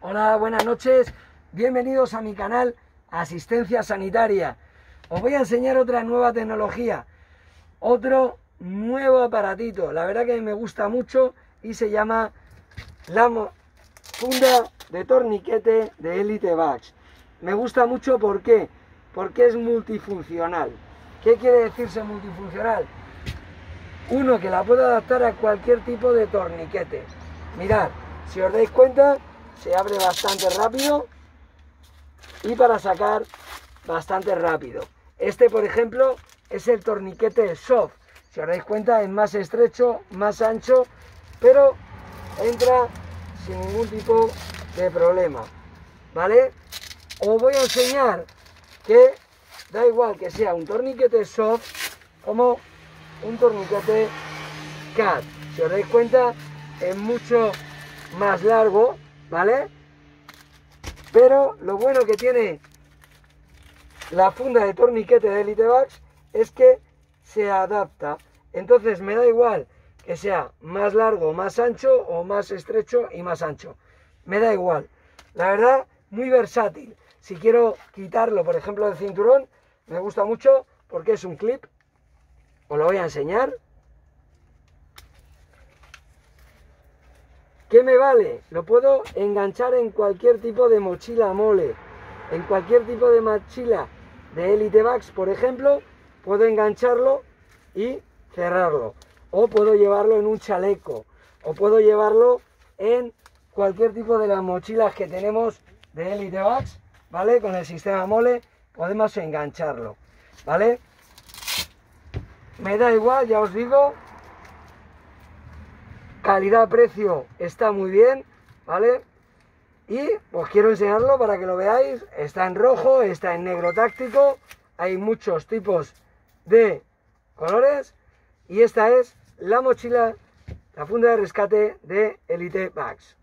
Hola, buenas noches. Bienvenidos a mi canal Asistencia Sanitaria. Os voy a enseñar otra nueva tecnología, otro nuevo aparatito. La verdad que me gusta mucho y se llama la funda de torniquete de Elite Bags. Me gusta mucho ¿por qué? porque es multifuncional. ¿Qué quiere decirse multifuncional? Uno que la puede adaptar a cualquier tipo de torniquete. Mirad, si os dais cuenta, se abre bastante rápido y para sacar bastante rápido. Este, por ejemplo, es el torniquete soft. Si os dais cuenta, es más estrecho, más ancho, pero entra sin ningún tipo de problema. ¿Vale? Os voy a enseñar que da igual que sea un torniquete soft como un torniquete cat. Si os dais cuenta, es mucho más largo, ¿vale? Pero lo bueno que tiene la funda de torniquete de Elite es que se adapta. Entonces me da igual que sea más largo, más ancho o más estrecho y más ancho. Me da igual. La verdad, muy versátil. Si quiero quitarlo, por ejemplo, del cinturón, me gusta mucho porque es un clip. Os lo voy a enseñar. ¿Qué me vale? Lo puedo enganchar en cualquier tipo de mochila mole. En cualquier tipo de mochila de Elite Bags, por ejemplo, puedo engancharlo y cerrarlo. O puedo llevarlo en un chaleco. O puedo llevarlo en cualquier tipo de las mochilas que tenemos de Elite Bags, ¿vale? Con el sistema mole podemos engancharlo, ¿vale? Me da igual, ya os digo, calidad-precio está muy bien, ¿vale? Y pues quiero enseñarlo para que lo veáis. Está en rojo, está en negro táctico. Hay muchos tipos de colores. Y esta es la mochila, la funda de rescate de Elite Bags.